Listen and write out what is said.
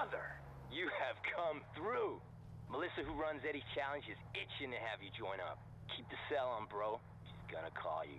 brother! You have come through. Melissa, who runs Eddie's Challenge, is itching to have you join up. Keep the cell on, bro. She's gonna call you.